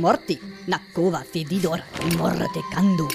Morti, nakova fedidor, morte kando.